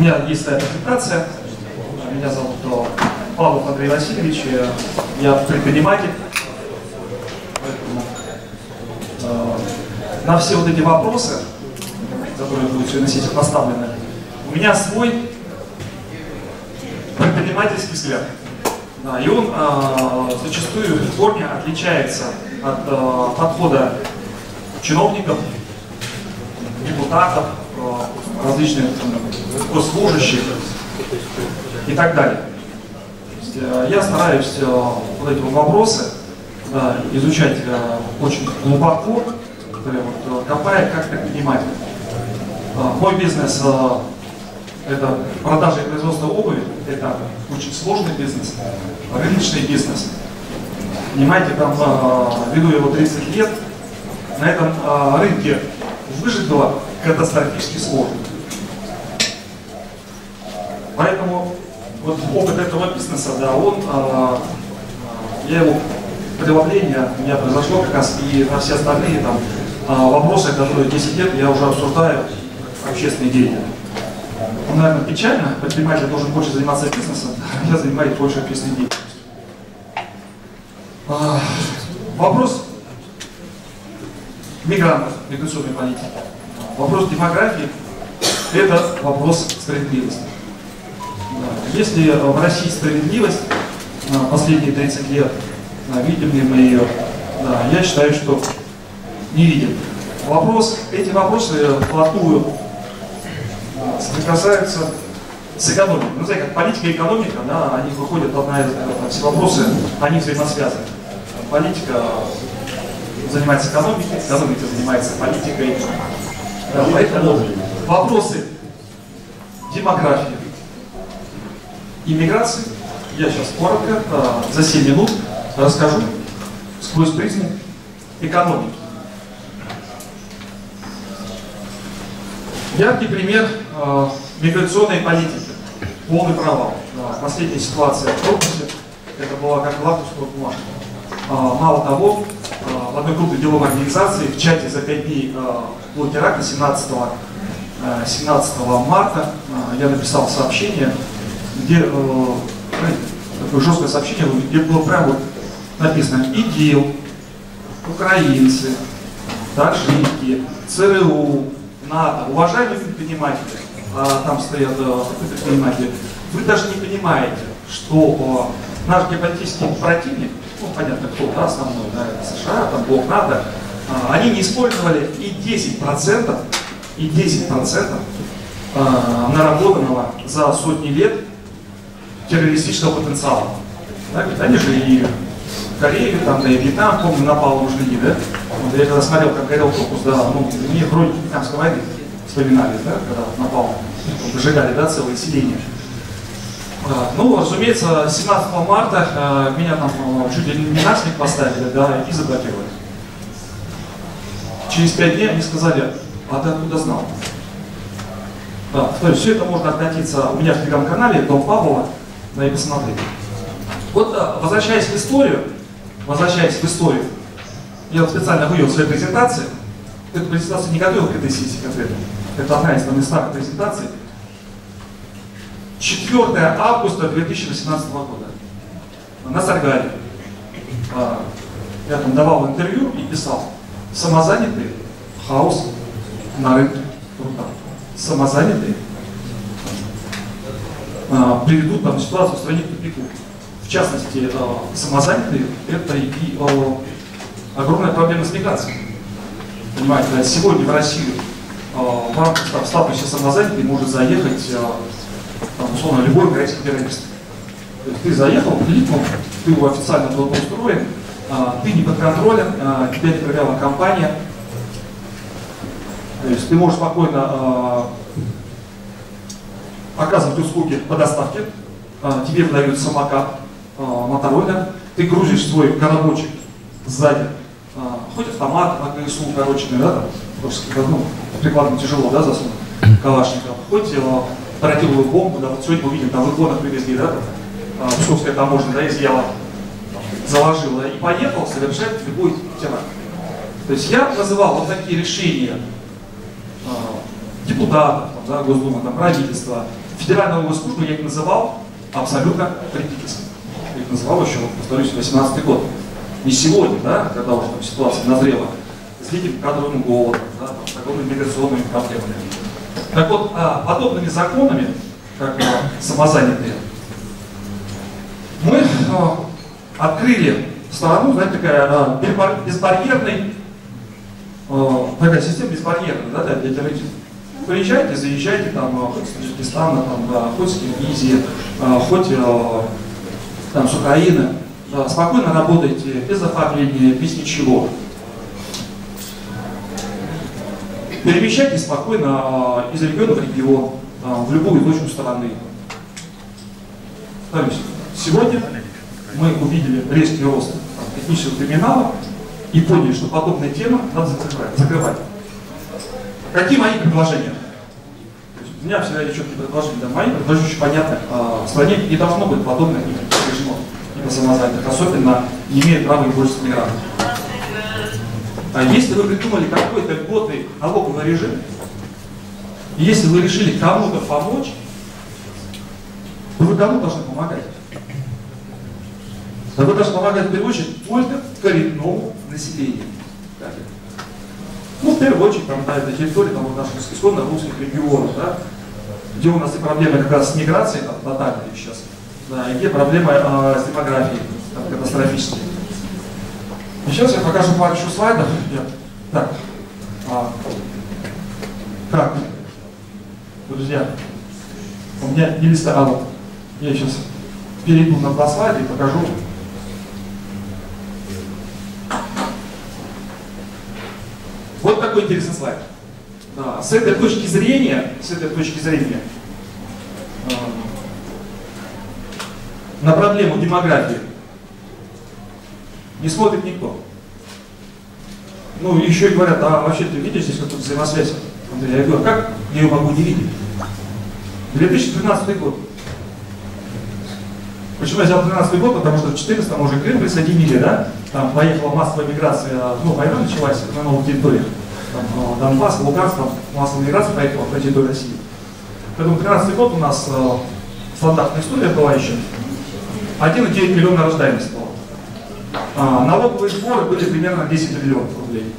У меня есть своя презентация. Меня зовут э, Павлов Андрей Васильевич. э, Я предприниматель. Поэтому, э, на все вот эти вопросы, которые будут сегодня на поставлены, у меня свой предпринимательский взгляд. Да, и он э, зачастую в корне отличается от э, подхода чиновников, депутатов, э, различных там, госслужащих и так далее. Э, я стараюсь э, вот эти вопросы да, изучать э, очень глубоко, э, копая как предприниматель. Э, Мой бизнес э, это продажа и производство обуви, это очень сложный бизнес, рыночный бизнес. Понимаете, там э, веду его 30 лет, на этом э, рынке выжить было катастрофически сложно. Поэтому вот опыт этого бизнеса, да, он, э, э, я его преломление у меня произошло как раз и на все остальные там э, вопросы, которые 10 лет я уже обсуждаю как общественный деятель. Наверное, печально, предприниматель должен больше заниматься бизнесом, я занимаюсь больше общественной деятельностью. А, Вопрос мигрантов, миграционной политики. Вопрос демографии – это вопрос справедливости. Если в России справедливость а, последние 30 лет, а, видим ли мы ее, да, я считаю, что не видим. Вопрос, эти вопросы вплотную а, соприкасаются с экономикой. Ну, знаете, как политика и экономика, да, они выходят одна из, э, все вопросы, они взаимосвязаны. Политика занимается экономикой, экономика занимается политикой. Да, поэтому вопросы демографии, иммиграции я сейчас коротко, а, за 7 минут расскажу сквозь призму экономики. Яркий пример э, миграционной политики. Полный провал. Да, последняя ситуация в корпусе, это была как лакмусовая бумажка. А, мало того, а, в одной крупной деловой организации в чате за 5 дней до теракта 17, а, 17 марта а, я написал сообщение, где э, такое жесткое сообщение, где было прямо вот написано «ИДИЛ», «Украинцы», «Таджики», «ЦРУ», НАТО». Уважаемые предприниматели, а, там стоят э, предприниматели, вы даже не понимаете, что э, наш геополитический противник, ну понятно кто, да, основной, да, это США, там блок НАТО, а, они не использовали и 10%, и 10% а, наработанного за сотни лет террористического потенциала. Да, ведь они же и Корею, там, да и Вьетнам, помню, напал жгли, да? Вот я когда смотрел, как горел корпус, да, ну, мне вроде Вьетнамской войны вспоминали, да, когда напал, выжигали, да, целые селения. А, Ну, разумеется, 17 марта а, меня там а, чуть ли не насмех поставили, да, и заблокировали. Через пять дней они сказали, а ты откуда знал? Да, то есть все это можно относиться у меня в телеграм-канале Дом Павлова, да и посмотреть. Вот а, возвращаясь в историю, возвращаясь в историю, я вот специально вывел свои презентации. Эту презентацию не готовил к этой сессии конкретно. Это одна из там, старых презентаций. 4 августа 2018 года. На Саргаре. Я там давал интервью и писал. Самозанятый хаос на рынке труда. Самозанятые приведут там ситуацию в стране к тупику. В частности, а, самозанятые это и а, огромная проблема с миграцией. Понимаете, сегодня в Россию а, в статуса самозанятый может заехать а, там, условно любой украинский террорист. То есть ты заехал, кликнул, ты официально был устроен, а, ты не подконтролен, а, тебя не проверяла компания. То есть ты можешь спокойно оказывать услуги по доставке, а, тебе выдают самокат а, мотороллер, ты грузишь свой коробочек сзади, а, хоть автомат на КСУ укороченный, да, там, просто, ну, прикладно тяжело, да, засунуть, калашников, хоть тротиловую бомбу, да, вот сегодня мы видим, там в иконах привезли, да, там, Псковская таможня, да, изъяла, заложила и поехал совершать любой теракт. То есть я называл вот такие решения депутатов, там, да, Госдумы, там, правительства, федеральную госслужбу я их называл абсолютно критически. Я их называл еще, повторюсь, 18 год. Не сегодня, да, когда уже там ситуация назрела, с диким кадровым голодом, да, с огромными миграционными проблемами. Так вот, а, подобными законами, как а, самозанятые, мы а, открыли сторону, знаете, такая а, безбарьерной, а, такая система безбарьерная, да, для террористов. Приезжайте, заезжайте там, а, хоть с Таджикистана, там, хоть с Киргизии, а, хоть а, там, с Украины, спокойно работайте, без оформления, без ничего. Перемещайтесь спокойно из региона в регион, в любую точку страны. То есть, сегодня мы увидели резкий рост этнического криминала и поняли, что подобная тема надо закрывать. Какие мои предложения? У меня всегда четкие предложения. Да, мои предложения очень понятны. А, в стране не должно быть подобных режимов типа самозанятых, особенно не имеют права и больше мигрантов. А если вы придумали какой-то льготный налоговый режим, если вы решили кому-то помочь, то вы кому должны помогать? Да вы должны помогать в первую очередь только коренному населению. Ну, в первую очередь, там, на этой территории, там, наших исконно русских регионах, да, где у нас и проблемы как раз с миграцией, там, тотальные сейчас, да, и где проблемы э, с демографией, там, катастрофические. И сейчас я покажу еще слайдов. Я, так, а, как, друзья, у меня не листа, а вот, я сейчас перейду на два слайда и покажу Вот такой интересный слайд. Да, с этой точки зрения, с этой точки зрения, э, на проблему демографии не смотрит никто. Ну, еще и говорят, а вообще ты видишь здесь какую-то взаимосвязь? Я говорю, как я ее могу не видеть? 2013 год. Почему я взял 13 год? Потому что в 2014 уже Крым присоединили, да? Там поехала массовая миграция, ну, война началась на новых территориях. Ну, Донбасс, Луганск, там массовая миграция поехала по территории России. Поэтому 13 год у нас э, стандартная история была еще. 1,9 миллиона рождаемость была. А, налоговые сборы были примерно 10 миллионов рублей.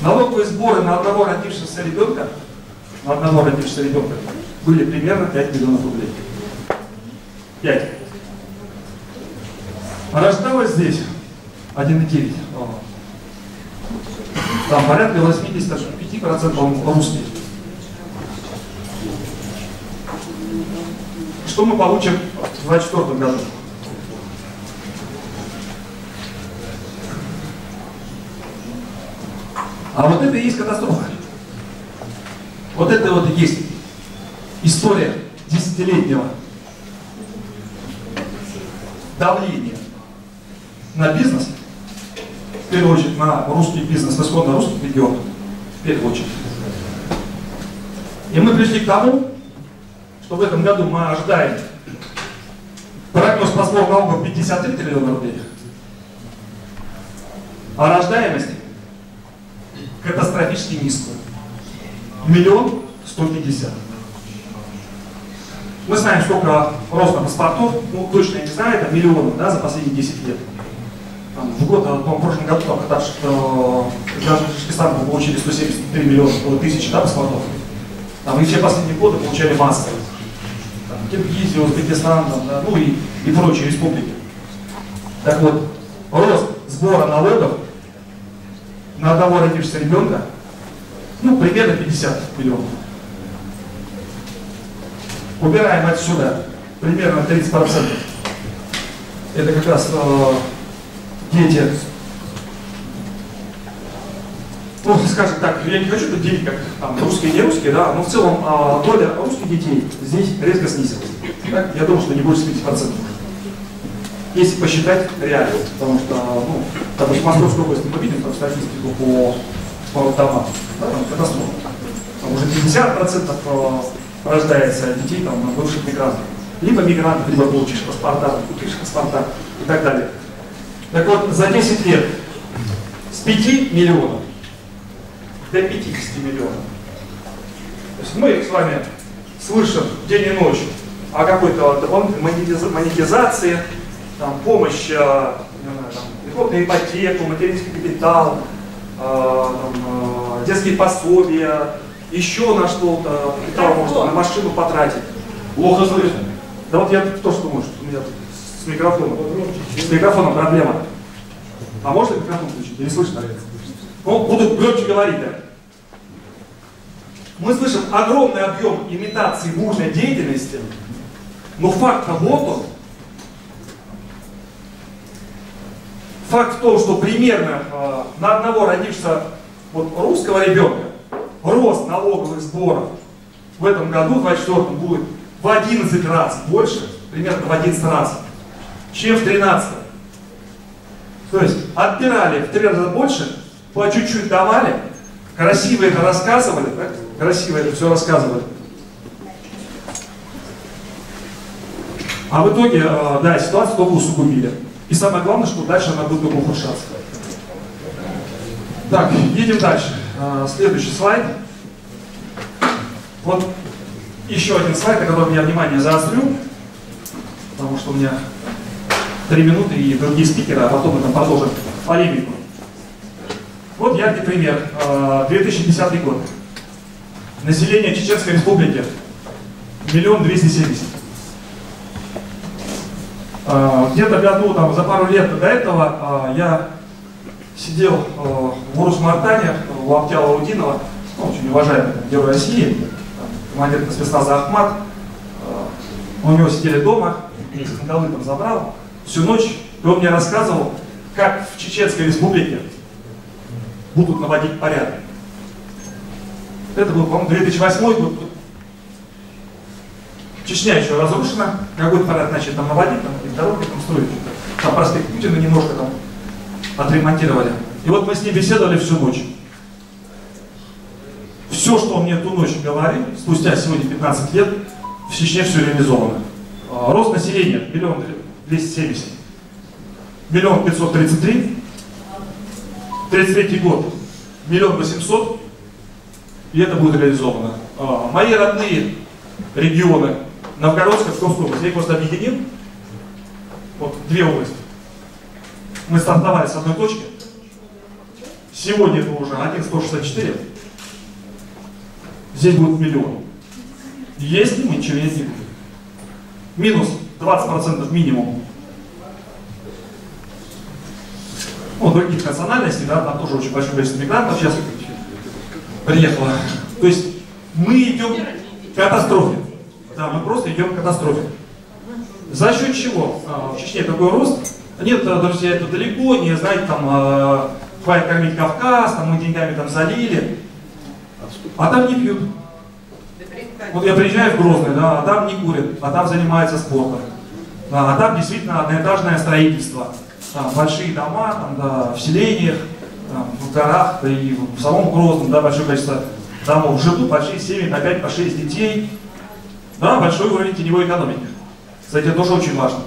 Налоговые сборы на одного родившегося ребенка, на одного родившегося ребенка были примерно 5 миллионов рублей. 5. Рождалось здесь 1,9. Там порядка 85% русские. Что мы получим в 2024 году? А вот это и есть катастрофа. Вот это вот и есть история десятилетнего давления на бизнес, в первую очередь на русский бизнес, исходно русских регионах, в первую очередь. И мы пришли к тому, что в этом году мы ожидаем прогноз по сбору налогов 53 триллиона рублей, а рождаемость катастрофически низкую. Миллион сто пятьдесят. Мы знаем, сколько роста паспортов, ну точно я не знаю, это миллионы да, за последние 10 лет. Там, в год, а, по в прошлом году только так, что даже Таджикистан мы получили 173 миллиона тысяч да, паспортов. Там, и все последние годы получали массово. Там, Киргизия, Узбекистан, там, да, ну и, и прочие республики. Так вот, рост сбора налогов на одного родившегося ребенка, ну, примерно 50 миллионов. Убираем отсюда примерно 30%. Это как раз э, дети, ну, скажем так, я не хочу тут делить как там, русские и не русские, да, но в целом э, доля русских детей здесь резко снизилась. Так? Я думаю, что не больше 50%. Если посчитать реально, потому что, ну, допустим, Московскую область мы видим там статистику по, по домам, да, там катастрофа. Там уже 50% рождается детей там, бывших мигрантов. Либо мигрантов, либо получишь паспорта, купишь паспорта и так далее. Так вот, за 10 лет с 5 миллионов до 50 миллионов То есть мы с вами слышим день и ночь о какой-то дополнительной монетизации, там, помощь, э, там, на ипотеку, материнский капитал, э, там, э, детские пособия, еще на что-то, капитал можно на машину потратить. Плохо слышно. Да вот я тоже думаю, что у меня с микрофоном. С микрофоном проблема. А можно микрофон включить? Я не слышно. Ну, буду громче говорить, да. Мы слышим огромный объем имитации бурной деятельности, но факт-то вот он. Факт в том, что примерно э, на одного родившегося вот, русского ребенка рост налоговых сборов в этом году, в 2024 будет в 11 раз больше, примерно в 11 раз, чем в 13. То есть отбирали в три раза больше, по чуть-чуть давали, красиво это рассказывали, так? красиво это все рассказывали. А в итоге, э, да, ситуацию только усугубили. И самое главное, что дальше она будет только ухудшаться. Так, едем дальше. Э, следующий слайд. Вот еще один слайд, на котором я внимание заострю, потому что у меня три минуты и другие спикеры, а потом мы там продолжим полемику. Вот яркий пример. 2010 э, год. Население Чеченской Республики миллион двести семьдесят. Э, где-то году, там, за пару лет до этого э, я сидел в Урус-Мартане у Аптяла Удинова, ну, очень уважаемый герой России, командир спецназа Ахмат. У него сидели дома, скандалы там забрал. Всю ночь он мне рассказывал, как в Чеченской Республике будут наводить порядок. Это был, по-моему, 2008 год. Чечня еще разрушена, какой-то порядок начали там наводить, там какие-то дороги там строить. Там проспект Путина немножко там отремонтировали. И вот мы с ним беседовали всю ночь. Все, что он мне ту ночь говорил, спустя сегодня 15 лет, в Чечне все реализовано. Рост населения миллион 270. Миллион 533. 33 год, миллион восемьсот, и это будет реализовано. А, мои родные регионы, Новгородская, Псковская область, я их просто объединил, вот две области. Мы стартовали с одной точки, сегодня это уже 1,164, здесь будет миллион. Если мы ничего не будем. Минус 20% минимум ну, других национальностей, да, там тоже очень большое количество мигрантов сейчас приехало. То есть мы идем к катастрофе. Да, мы просто идем к катастрофе. За счет чего а, в Чечне такой рост? Нет, друзья, это далеко, не, знаете, там, э, хватит кормить Кавказ, там мы деньгами там залили. А там не пьют. Вот я приезжаю в Грозный, да, а там не курят, а там занимаются спортом. А там действительно одноэтажное строительство там, большие дома, там, да, в селениях, там, в горах, да и в самом Грозном, да, большое количество домов. Живут большие семьи, на 5 по 6 детей. Да, большой уровень теневой экономики. Кстати, это тоже очень важно.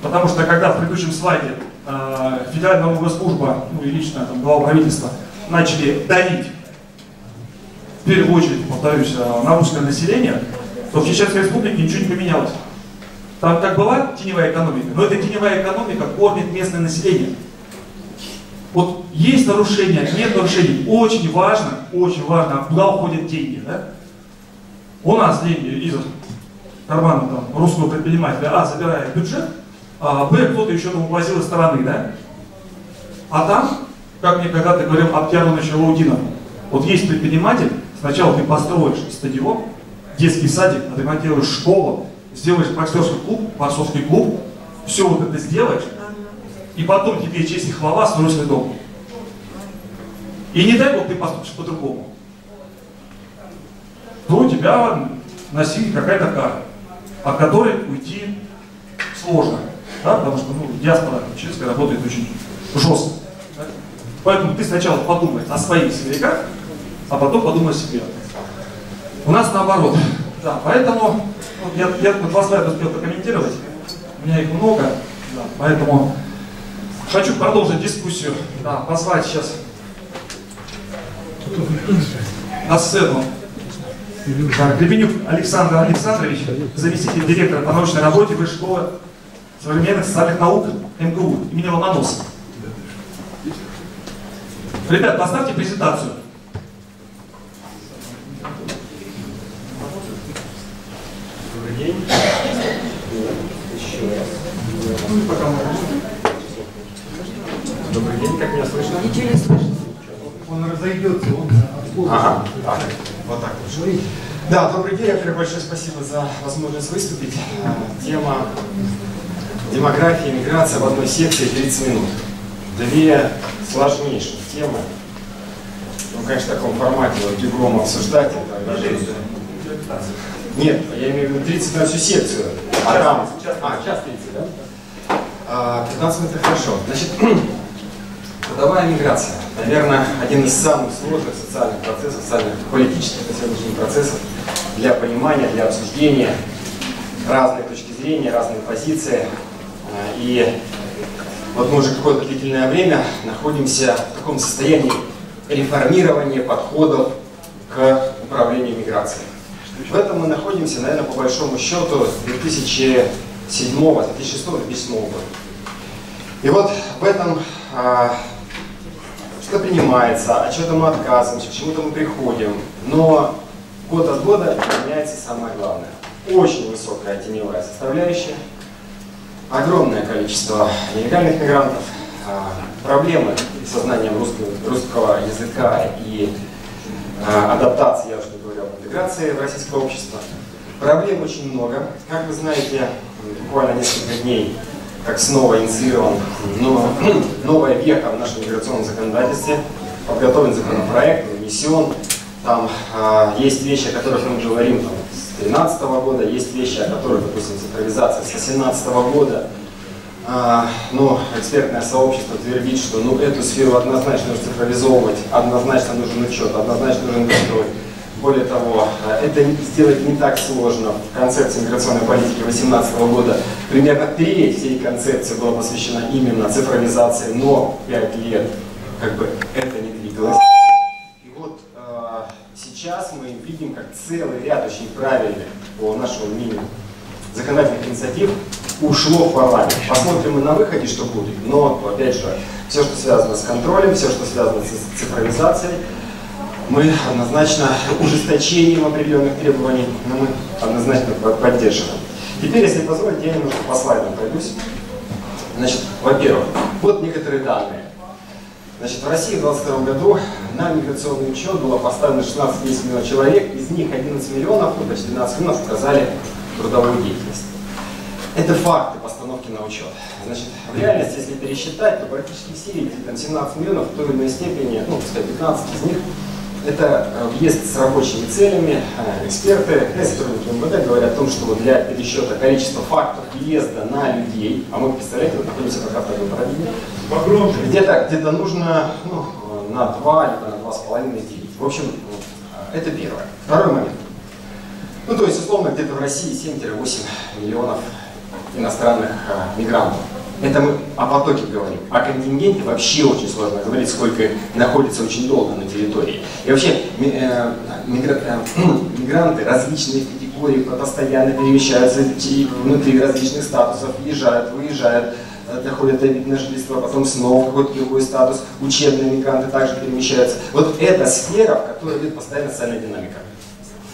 Потому что когда в предыдущем слайде э, Федеральная налоговая служба, ну и лично там, глава правительства, начали давить, в первую очередь, повторюсь, э, на русское население, то в Чеченской республике ничего не поменялось. Там как была теневая экономика, но эта теневая экономика кормит местное население. Вот есть нарушения, нет нарушений. Очень важно, очень важно, куда уходят деньги. Да? У нас деньги из кармана там, русского предпринимателя, а, забирает бюджет, а, б, кто-то еще там увозил из стороны, да? А там, как мне когда-то говорил Иванович Лаудинов, вот есть предприниматель, сначала ты построишь стадион, детский садик, отремонтируешь школу, сделаешь боксерский клуб, борцовский клуб, все вот это сделаешь, и потом тебе честь и хвала свой дом. И не дай Бог ты поступишь по-другому, то у тебя на силе какая-то кара, от которой уйти сложно. Да? Потому что ну, диаспора чешская работает очень жестко. Да? Поэтому ты сначала подумай о своих силовиках, а потом подумай о себе. У нас наоборот. Да, поэтому я, я два слайда успел прокомментировать, у меня их много, да, поэтому хочу продолжить дискуссию, да, позвать сейчас на сцену Так, Гребенюк Александр Александрович, заместитель директора по научной работе Высшей школы современных социальных наук МГУ имени Ломоносова. Ребят, поставьте презентацию. Добрый день. Еще раз. Добрый день, как меня слышно? Ничего не слышно. Он разойдется, он Ага, так, вот так лучше. Да, добрый день, во-первых, большое спасибо за возможность выступить. Тема демография, миграция в одной секции 30 минут. Две сложнейшие темы. Ну, конечно, в таком формате вот бегом обсуждать это даже... Нет, я имею в виду 30 на всю секцию. А там... А, час 30, да? А, 15 минут хорошо. Значит, трудовая миграция. Наверное, один из самых сложных социальных процессов, социальных политических на сегодняшний день процессов для понимания, для обсуждения разные точки зрения, разные позиции. А, И вот мы уже какое-то длительное время находимся в таком состоянии реформирования подходов к управлению миграцией. В этом мы находимся, наверное, по большому счету 2007, 2006, 2007 года. И вот в этом а, что принимается, от чего-то мы отказываемся, к чему-то мы приходим. Но год от года меняется самое главное. Очень высокая теневая составляющая, огромное количество нелегальных мигрантов, а, проблемы с сознанием русского, русского языка и а, адаптации, я уже интеграции в российское общество. Проблем очень много. Как вы знаете, буквально несколько дней, как снова инициирован но, новая века в нашем миграционном законодательстве, подготовлен законопроект, внесен. Там а, есть вещи, о которых мы говорим там, с 2013 года, есть вещи, о которых, допустим, цифровизация с 2017 года. А, но экспертное сообщество твердит, что ну, эту сферу однозначно нужно цифровизовывать, однозначно нужен учет, однозначно нужно инвестировать. Более того, а, это сделать не так сложно. В концепции миграционной политики 2018 года примерно треть всей концепции была посвящена именно цифровизации, но 5 лет как бы это не двигалось. И вот э, сейчас мы видим, как целый ряд очень правильных, по нашему мнению, законодательных инициатив ушло в парламент. Посмотрим мы на выходе, что будет. Но, опять же, все, что связано с контролем, все, что связано с цифровизацией, мы однозначно ужесточением определенных требований, но мы однозначно поддерживаем. Теперь, если позволите, я немножко по слайдам пройдусь. Значит, во-первых, вот некоторые данные. Значит, в России в 2022 году на миграционный учет было поставлено 16 миллионов человек, из них 11 миллионов, ну почти 12 миллионов показали трудовую деятельность. Это факты постановки на учет. Значит, в реальности, если пересчитать, то практически все эти там, 17 миллионов в той или иной степени, ну, пускай 15 из них, это въезд с рабочими целями. Эксперты, сотрудники МВД говорят о том, что для пересчета количества фактов въезда на людей, а мы, представляете, вот находимся как раз в такой парадигме, где-то где нужно ну, на 2 либо на 2,5 делить. В общем, это первое. Второй момент. Ну, то есть, условно, где-то в России 7-8 миллионов иностранных мигрантов. Это мы о потоке говорим. О контингенте вообще очень сложно говорить, сколько находится очень долго на территории. И вообще э, мигра... э, мигранты различные категории постоянно перемещаются внутри различных статусов, въезжают, выезжают, э, доходят до вид на жительство, потом снова какой-то другой статус. Учебные мигранты также перемещаются. Вот эта сфера, в которой идет постоянно социальная динамика.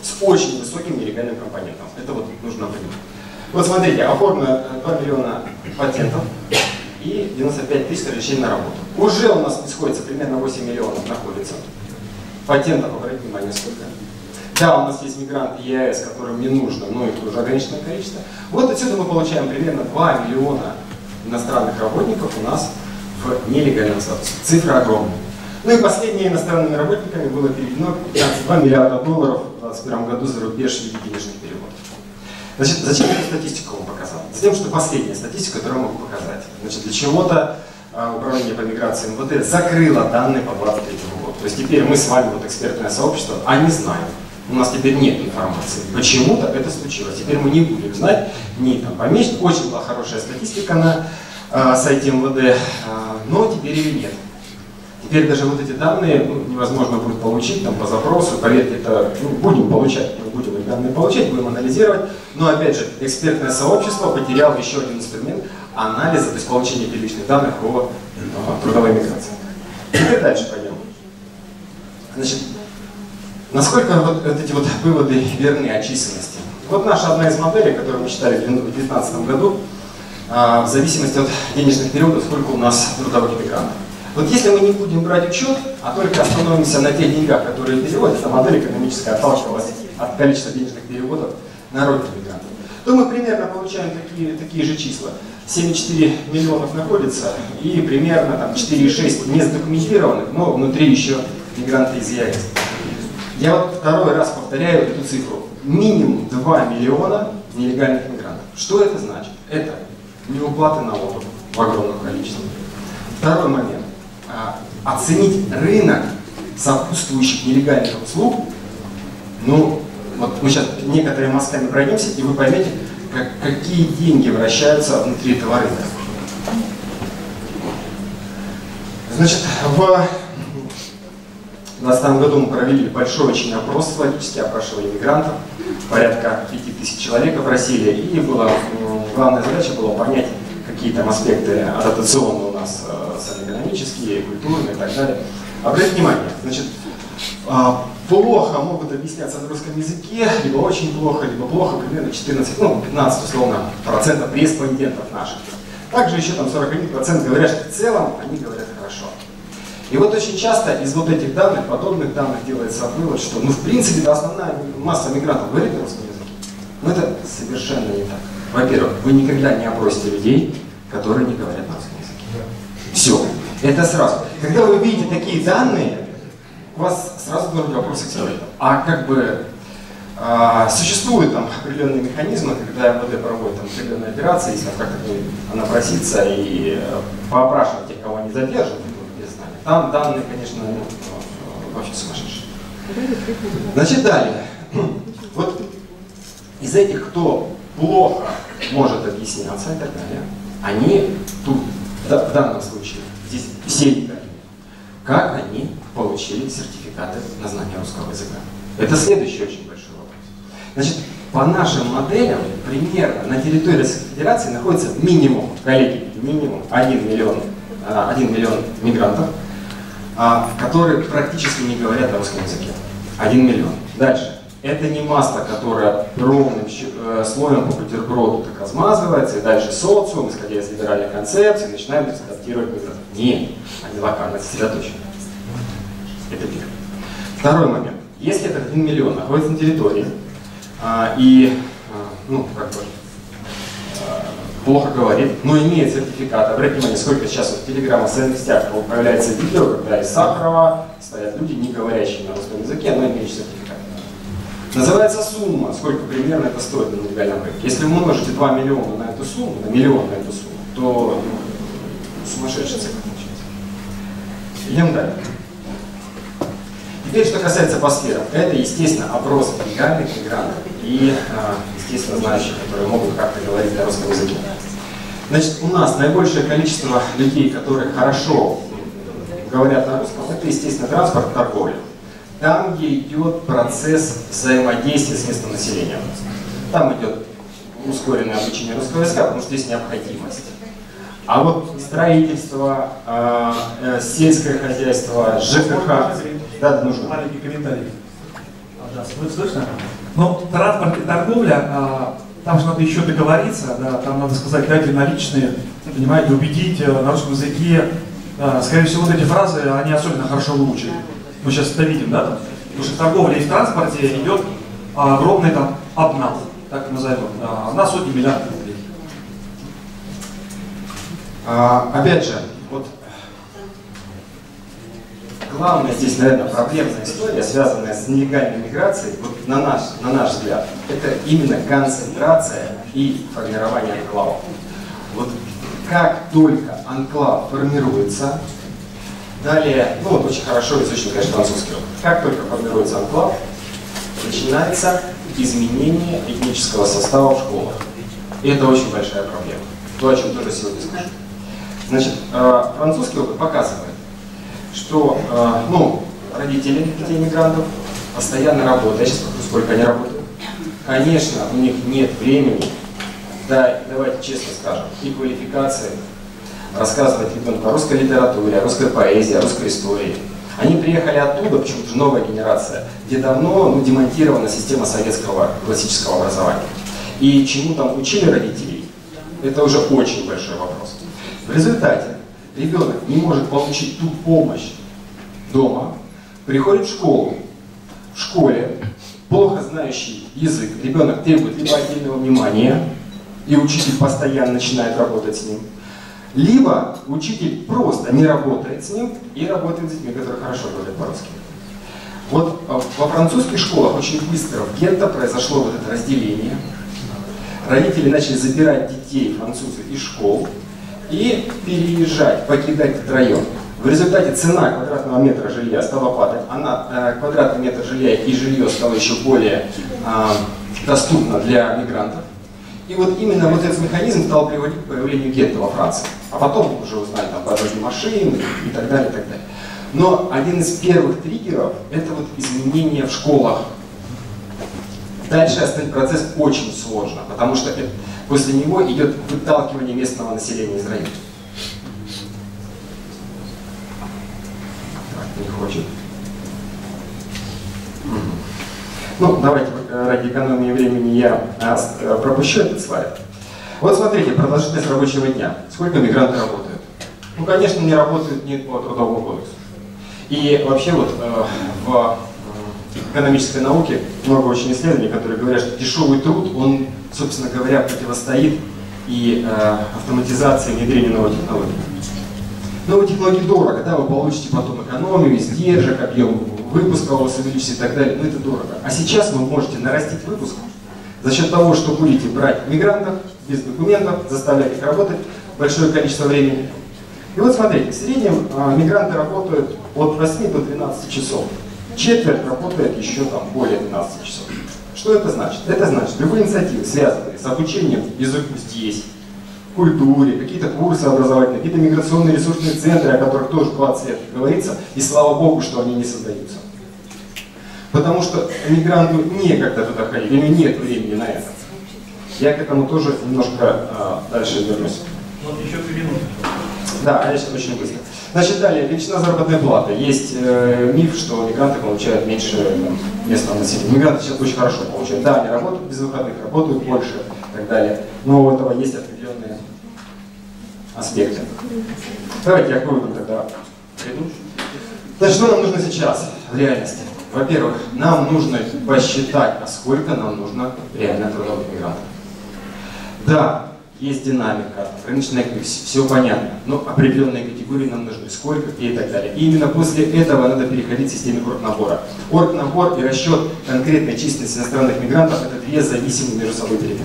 С очень высоким нелегальным компонентом. Это вот нужно понимать. Вот смотрите, оформлено 2 миллиона патентов и 95 тысяч разрешений на работу. Уже у нас исходится примерно 8 миллионов находится. Патентов, обратите внимание, сколько. Да, у нас есть мигранты ЕАЭС, которым не нужно, но их уже ограниченное количество. Вот отсюда мы получаем примерно 2 миллиона иностранных работников у нас в нелегальном статусе. Цифра огромная. Ну и последние иностранными работниками было переведено 15,2 миллиарда долларов в 2021 году за рубеж в виде денежных переводов. Значит, зачем я эту статистику вам показал? Затем, что последняя статистика, которую я могу показать. Значит, для чего-то а, Управление по миграции МВД закрыло данные по 23 году. То есть теперь мы с вами, вот экспертное сообщество, а не знаем. У нас теперь нет информации. Почему-то это случилось. Теперь мы не будем знать ни там помещик. Очень была хорошая статистика на э, сайте МВД, э, но теперь ее нет. Теперь даже вот эти данные ну, невозможно будет получить там, по запросу, поверьте, это ну, будем получать, будем эти данные получать, будем анализировать, но опять же, экспертное сообщество потеряло еще один инструмент анализа, то есть получения первичных данных о трудовой миграции. Теперь дальше пойдем. Значит, насколько вот, вот эти вот выводы верны о численности? Вот наша одна из моделей, которую мы считали в 2019 году, а, в зависимости от денежных периодов, сколько у нас трудовых мигрантов. Вот если мы не будем брать учет, а только остановимся на тех деньгах, которые переводят, эта модель экономическая отталкивалась от количества денежных переводов на родных мигрантов, то мы примерно получаем такие, такие же числа. 7,4 миллионов находится и примерно там 4,6 не задокументированных, но внутри еще мигранты из ЕАЭС. Я вот второй раз повторяю эту цифру. Минимум 2 миллиона нелегальных мигрантов. Что это значит? Это неуплаты налогов в огромном количестве. Второй момент. А, оценить рынок сопутствующих нелегальных услуг, ну, вот мы сейчас некоторые мазками пройдемся, и вы поймете, как, какие деньги вращаются внутри этого рынка. Значит, в 2020 году мы провели большой очень опрос социологический, опрашивали мигрантов, порядка 5000 человек опросили, и была, главная задача была понять, какие там аспекты адаптационные у нас, э, социально-экономические, культурные и так далее. Обратите внимание, значит, а, плохо могут объясняться на русском языке, либо очень плохо, либо плохо, примерно 14, ну, 15 условно процентов респондентов наших. Также еще там 41% говорят, что в целом они говорят хорошо. И вот очень часто из вот этих данных, подобных данных делается вывод, что, ну, в принципе, да, основная масса мигрантов говорит на русском языке. Но это совершенно не так. Во-первых, вы никогда не опросите людей, которые не говорят на. Это сразу. Когда вы видите такие данные, у вас сразу должен вопрос экспертов. А как бы а, существуют там определенные механизмы, когда МВД проводит там, определенные операции, если как-то она просится и э, поопрашивать тех, кого они задерживают, без знания. Там данные, конечно, ну, вообще сумасшедшие. Значит, далее. Вот из этих, кто плохо может объясняться и так далее, они тут, в данном случае, все легальные. Как они получили сертификаты на знание русского языка? Это следующий очень большой вопрос. Значит, по нашим моделям, примерно на территории Российской Федерации находится минимум, коллеги, минимум 1 миллион, 1 а, миллион мигрантов, а, которые практически не говорят на русском языке. 1 миллион. Дальше. Это не масло, которое ровным э, слоем по бутерброду так размазывается, и дальше социум, исходя из либеральной концепции, начинает адаптировать мигрантов. Нет, они локально сосредоточены. Это первое. Второй момент. Если этот 1 миллион находится на территории, а, и, а, ну, как бы, а, плохо говорит, но имеет сертификат. Обратите внимание, сколько сейчас вот в Телеграм, в социальных сетях появляется видео, когда из Сахарова стоят люди, не говорящие на русском языке, но имеющие сертификат. Называется сумма, сколько примерно это стоит на нелегальном рынке. Если вы умножите 2 миллиона на эту сумму, на миллион на эту сумму, то ну, сумасшедшая цифра получается. Идем дальше. Теперь, что касается по сферам. Это, естественно, опрос легальных мигрантов и, а, естественно, знающих, которые могут как-то говорить на русском языке. Значит, у нас наибольшее количество людей, которые хорошо говорят на русском, это, естественно, транспорт, торговля там, где идет процесс взаимодействия с местным населением. Там идет ускоренное обучение русского языка, потому что здесь необходимость. А вот строительство, э, э, сельское хозяйство, ЖКХ, да, нужно. Маленький комментарий. Слышно? Ну, транспорт и торговля, а, там же надо еще договориться, да, там надо сказать, дайте наличные, понимаете, убедить э, на русском языке. Да, скорее всего, вот эти фразы, они особенно хорошо выучены мы сейчас это видим, да, там, потому что в торговле и в транспорте идет огромный там обнал, так назовем, на сотни миллиардов рублей. А, опять же, вот главная здесь, наверное, проблемная история, связанная с нелегальной миграцией, вот на наш, на наш взгляд, это именно концентрация и формирование анклавов. Вот как только анклав формируется, Далее, ну вот очень хорошо изучен, конечно, французский. Как только формируется анклав, начинается изменение этнического состава в школах. И это очень большая проблема. То, о чем тоже сегодня скажу. Значит, э, французский опыт показывает, что э, ну, родители детей мигрантов постоянно работают. Я сейчас покажу, сколько они работают. Конечно, у них нет времени, да, давайте честно скажем, и квалификации рассказывать ребенку о русской литературе, о русской поэзии, о русской истории. Они приехали оттуда, почему-то новая генерация, где давно ну, демонтирована система советского классического образования. И чему там учили родителей, это уже очень большой вопрос. В результате ребенок не может получить ту помощь дома, приходит в школу, в школе, плохо знающий язык, ребенок требует либо отдельного внимания, и учитель постоянно начинает работать с ним, либо учитель просто не работает с ним и работает с детьми, которые хорошо говорят по-русски. Вот а, во французских школах очень быстро в гетто произошло вот это разделение. Родители начали забирать детей французы из школ и переезжать, покидать этот район. В результате цена квадратного метра жилья стала падать, она, э, квадратный метр жилья и жилье стало еще более э, доступно для мигрантов. И вот именно вот этот механизм стал приводить к появлению гетто во Франции. А потом уже узнали там дорожные машины и так далее, и так далее. Но один из первых триггеров – это вот изменения в школах. Дальше остановить процесс очень сложно, потому что после него идет выталкивание местного населения из района. Так, не хочет. Ну, давайте э, ради экономии времени я а, э, пропущу этот слайд. Вот смотрите, продолжительность рабочего дня. Сколько мигранты работают? Ну, конечно, не работают не по трудовому кодексу. И вообще вот э, в экономической науке много очень исследований, которые говорят, что дешевый труд, он, собственно говоря, противостоит и автоматизации внедрения новой технологии. Новые технологии дорого, да, вы получите потом экономию, издержек, объем выпуска у вас увеличится и так далее, но это дорого. А сейчас вы можете нарастить выпуск за счет того, что будете брать мигрантов без документов, заставлять их работать большое количество времени. И вот смотрите, в среднем а, мигранты работают от 8 до 12 часов. Четверть работает еще там более 12 часов. Что это значит? Это значит, любые инициативы, связанные с обучением языку здесь, культуре, какие-то курсы образовательные, какие-то миграционные ресурсные центры, о которых тоже 20 лет говорится, и слава богу, что они не создаются. Потому что мигранту некогда туда ходить, него нет времени на это. Я к этому тоже немножко а, дальше вернусь. Вот еще две минуты. Да, конечно, очень быстро. Значит, далее, величина заработной платы. Есть э, миф, что мигранты получают меньше там, местного населения. Мигранты сейчас очень хорошо получают. Да, они работают без выходных, работают больше и так далее. Но у этого есть определенные аспекты. Давайте я к выводу тогда приду. Значит, что нам нужно сейчас в реальности? Во-первых, нам нужно посчитать, а сколько нам нужно реально трудовых мигрантов. Да, есть динамика, рыночная активность, все понятно, но определенные категории нам нужны, сколько и так далее. И именно после этого надо переходить к системе оргнабора. Оргнабор и расчет конкретной численности иностранных мигрантов – это две зависимые между собой перемены.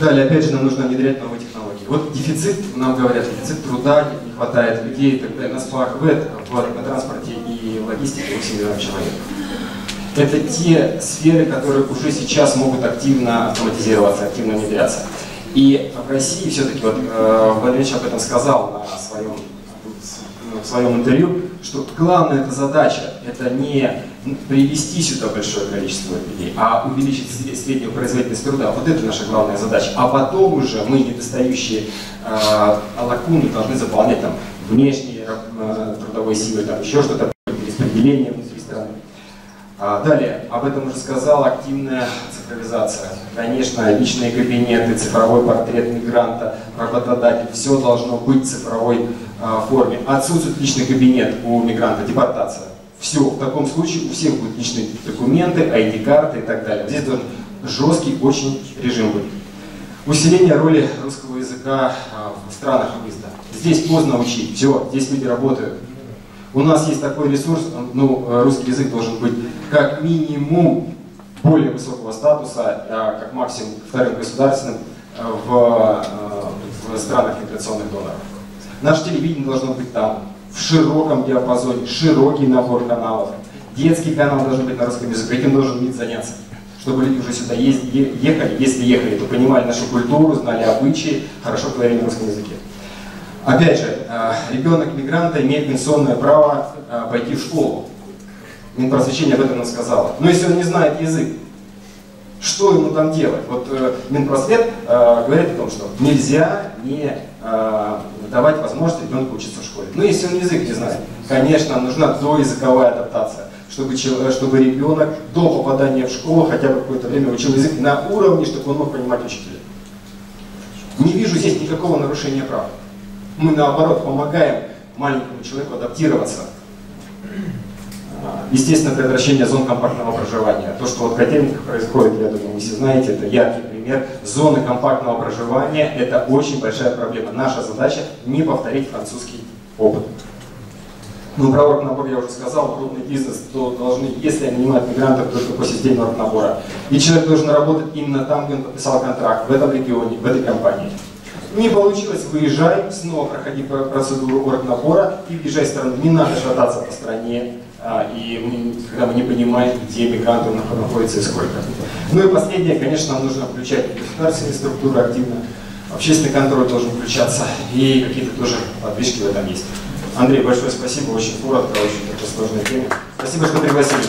Далее, опять же, нам нужно внедрять новые технологии. Вот дефицит, нам говорят, дефицит труда, не хватает людей и так далее. На спах в, в, на транспорте и логистике 8 миллионов человек. Это те сферы, которые уже сейчас могут активно автоматизироваться, активно внедряться. И в России все-таки, вот э, Владимирович об этом сказал на своем, в своем интервью, что главная эта задача, это не привести сюда большое количество людей, а увеличить среднюю производительность труда. Вот это наша главная задача. А потом уже мы недостающие э, лакуны должны заполнять там внешние э, трудовой силы, там еще что-то, распределение внутри страны. А, далее, об этом уже сказал, активная цифровизация. Конечно, личные кабинеты, цифровой портрет мигранта, работодатель, все должно быть в цифровой а, форме. Отсутствует личный кабинет у мигранта, депортация. Все, в таком случае у всех будут личные документы, ID-карты и так далее. Здесь должен жесткий очень режим быть. Усиление роли русского языка а, в странах выезда. Здесь поздно учить, все, здесь люди работают. У нас есть такой ресурс, ну, русский язык должен быть как минимум более высокого статуса, а как максимум вторым государственным э, в, э, в странах миграционных доноров. Наше телевидение должно быть там, в широком диапазоне, широкий набор каналов. Детский канал должен быть на русском языке, этим должен МИД заняться. Чтобы люди уже сюда ехали, если ехали, то понимали нашу культуру, знали обычаи, хорошо говорили на русском языке. Опять же, э, ребенок мигранта имеет пенсионное право э, пойти в школу. Минпросвещение об этом нам сказала. Но если он не знает язык, что ему там делать? Вот э, Минпросвет говорит о том, что нельзя не давать возможность ребенку учиться в школе. Но если он язык не знает, конечно, нужна доязыковая адаптация, чтобы, чтобы ребенок до попадания в школу хотя бы какое-то время учил язык на уровне, чтобы он мог понимать учителя. Не вижу здесь никакого нарушения прав. Мы наоборот помогаем маленькому человеку адаптироваться Естественно, предотвращение зон компактного проживания. То, что вот в котельниках происходит, я думаю, вы все знаете, это яркий пример. Зоны компактного проживания – это очень большая проблема. Наша задача – не повторить французский опыт. Ну, про оргнабор я уже сказал, крупный бизнес, то должны, если они нанимают мигрантов, только по системе оргнабора. И человек должен работать именно там, где он подписал контракт, в этом регионе, в этой компании. Не получилось, выезжай, снова проходи процедуру оргнабора и въезжай в страну. Не надо шататься по стране, а, и мы, когда мы не понимаем, где мигранты находятся и сколько. Ну и последнее, конечно, нам нужно включать государственные структуры активно, общественный контроль должен включаться, и какие-то тоже подвижки в этом есть. Андрей, большое спасибо, очень коротко, очень сложная тема. Спасибо, что пригласили.